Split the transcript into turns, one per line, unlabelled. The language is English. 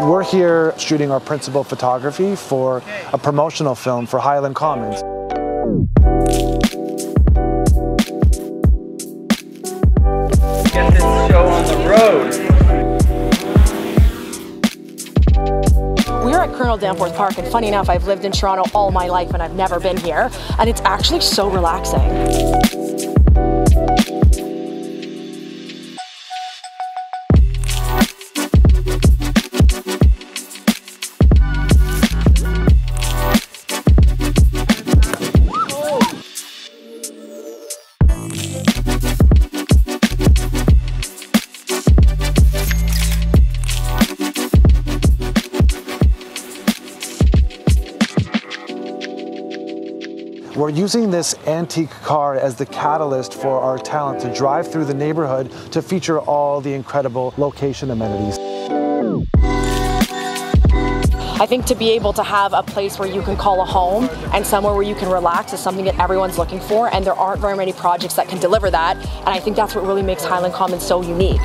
We're here shooting our principal photography for a promotional film for Highland Commons.
Get this show on the road.
We're at Colonel Danforth Park, and funny enough, I've lived in Toronto all my life and I've never been here, and it's actually so relaxing.
We're using this antique car as the catalyst for our talent to drive through the neighborhood to feature all the incredible location amenities.
I think to be able to have a place where you can call a home and somewhere where you can relax is something that everyone's looking for, and there aren't very many projects that can deliver that. And I think that's what really makes Highland Commons so unique.